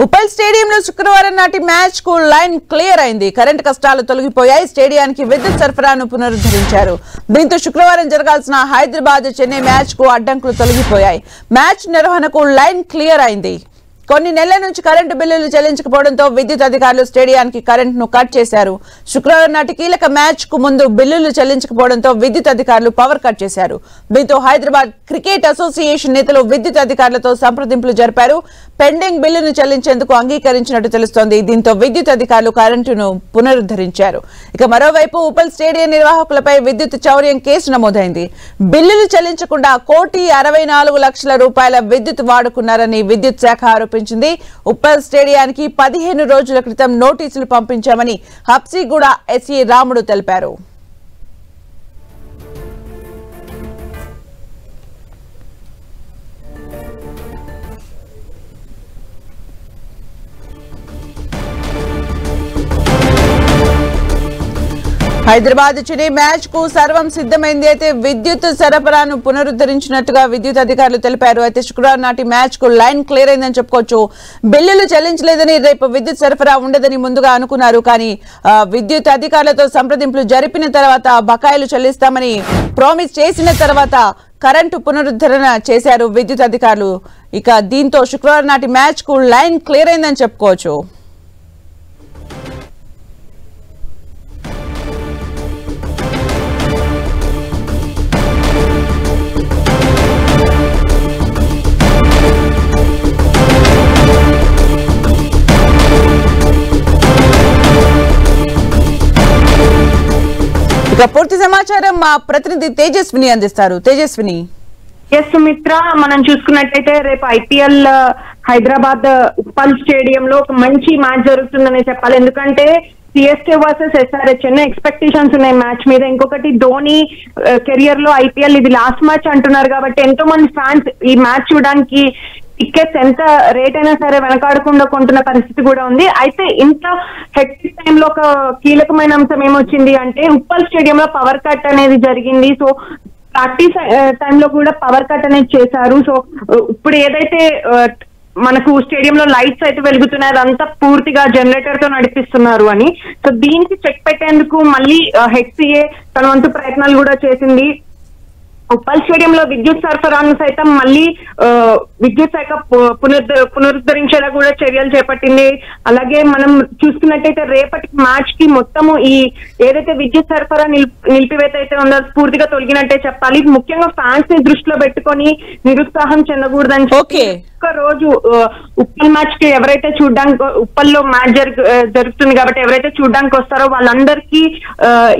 ఉప్పల్ స్టేడియంలో శుక్రవారం నాటి మ్యాచ్కు లైన్ క్లియర్ అయింది. కరెంట్ కష్టాలు తొలగిపోయాయి. స్టేడియానికి విద్యుత్ సరఫరాను పునరుద్ధరించారు. దీంతో శుక్రవారం జరగాల్సిన హైదరాబాద్ చెన్నై మ్యాచ్కు అడ్డంకులు తొలగిపోయాయి. మ్యాచ్ నిర్వహణకు లైన్ క్లియర్ అయింది. కొన్ని నెలల నుంచి కరెంటు బిల్లులు చెల్లించకపోవడంతో విద్యుత్ అధికారులు స్టేడియానికి కరెంట్ను కట్ చేశారు. శుక్రవారం నాటి కీలక మ్యాచ్కు ముందు బిల్లులు చెల్లించకపోవడంతో విద్యుత్ అధికారులు పవర్ కట్ చేశారు. దీంతో హైదరాబాద్ క్రికెట్ అసోసియేషన్ నేతలు విద్యుత్ అధికారులతో సంప్రదింపులు జరిపారు. పెండింగ్ బిల్లును చెల్లించేందుకు అంగీకరించినట్టు తెలుస్తోంది. దీంతో విద్యుత్ అధికారులు కరెంటును పునరుద్ధరించారు. ఇక మరోవైపు ఉప్పల్ స్టేడియం నిర్వాహకులపై విద్యుత్ చౌర్యం కేసు నమోదైంది. బిల్లులు చెల్లించకుండా కోటి అరవై నాలుగు లక్షల రూపాయల విద్యుత్ వాడుకున్నారని విద్యుత్ శాఖ ఆరోపించింది ఉప్పల్ స్టేడియానికి పదిహేను రోజుల క్రితం నోటీసులు పంపించామని హబ్సిగూడ ఎస్ఈ రాముడు తెలిపారు. హైదరాబాద్ చెన్నై మ్యాచ్కు సర్వం సిద్ధమైంది. అయితే విద్యుత్ సరఫరాను పునరుద్ధరించినట్టుగా విద్యుత్ అధికారులు తెలిపారు. అయితే శుక్రవారం నాటి మ్యాచ్కు లైన్ క్లియర్ అయిందని చెప్పుకోవచ్చు. బిల్లులు చెల్లించలేదని రేపు విద్యుత్ సరఫరా ఉండదని ముందుగా అనుకున్నారు. కానీ విద్యుత్ అధికారులతో సంప్రదింపులు జరిపిన తర్వాత బకాయిలు చెల్లిస్తామని ప్రామిస్ చేసిన తర్వాత కరెంటు పునరుద్ధరణ చేశారు విద్యుత్ అధికారులు. ఇక దీంతో శుక్రవారం నాటి మ్యాచ్కు లైన్ క్లియర్ అయిందని చెప్పుకోవచ్చు. ఇక పూర్తి సమాచారం మా ప్రతినిధి తేజస్విని అందిస్తారు. తేజస్విని. ఎస్ సుమిత్ర మనం చూసుకున్నట్టయితే రేపు ఐపీఎల్ హైదరాబాద్ ఉప్పల్ స్టేడియం లో ఒక మంచి మ్యాచ్ జరుగుతుందని చెప్పాలి. ఎందుకంటే సిఎస్కే వర్సెస్ ఎస్ఆర్హెచ్ ఎన్నో ఎక్స్పెక్టేషన్స్ ఉన్నాయి మ్యాచ్ మీద. ఇంకొకటి ధోని కెరియర్లో ఐపీఎల్ ఇది లాస్ట్ మ్యాచ్ అంటున్నారు కాబట్టి ఎంతో మంది ఫ్యాన్స్ ఈ మ్యాచ్ చూడడానికి టికెట్స్ ఎంత రేట్ అయినా సరే వెనకాడకుండా కొంటున్న పరిస్థితి కూడా ఉంది. అయితే ఇంత హెక్టిక్ టైంలో ఒక కీలకమైన అంశం ఏమొచ్చింది అంటే ఉప్పల్ స్టేడియం లో పవర్ కట్ అనేది జరిగింది. సో ప్రాక్టీస్ టైంలో కూడా పవర్ కట్ అనేది చేశారు. సో ఇప్పుడు ఏదైతే మనకు స్టేడియం లో లైట్స్ అయితే వెలుగుతున్నాయి అదంతా పూర్తిగా జనరేటర్తో నడిపిస్తున్నారు అని. సో దీనికి చెక్ పెట్టేందుకు మళ్ళీ హెచ్సిఏ తన వంతు ప్రయత్నాలు కూడా చేసింది. ఉప్పల్ స్టేడియం లో విద్యుత్ సరఫరాను సైతం మళ్ళీ విద్యుత్ శాఖ పునరుద్ధ పునరుద్ధరించేలా కూడా చర్యలు చేపట్టింది. అలాగే మనం చూసుకున్నట్టయితే రేపటి మ్యాచ్కి మొత్తము ఈ ఏదైతే విద్యుత్ సరఫరా నిల్- నిలిపివేత అయితే ఉందో పూర్తిగా తొలగినట్టే చెప్పాలి. ముఖ్యంగా ఫ్యాన్స్ని దృష్టిలో పెట్టుకొని నిరుత్సాహం చెందకూడదని చెప్పి. ఒక్క రోజు ఉప్పల్ మ్యాచ్కి ఎవరైతే చూడడానికి ఉప్పల్లో మ్యాచ్ జరుగుతుంది కాబట్టి ఎవరైతే చూడడానికి వస్తారో వాళ్ళందరికీ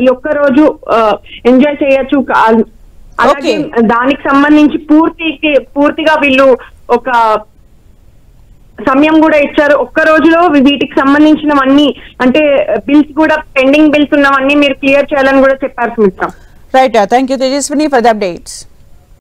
ఈ ఒక్క రోజు ఎంజాయ్ చేయొచ్చు. అలాగే. దానికి సంబంధించి పూర్తి పూర్తిగా వీళ్ళు ఒక సమయం కూడా ఇచ్చారు. ఒక్క రోజులో వీటికి సంబంధించినవన్నీ అంటే బిల్స్ కూడా పెండింగ్ బిల్స్ ఉన్నవన్నీ మీరు క్లియర్ చేయాలని కూడా చెప్పారు Sumitra. Right thank you Tejaswini for the updates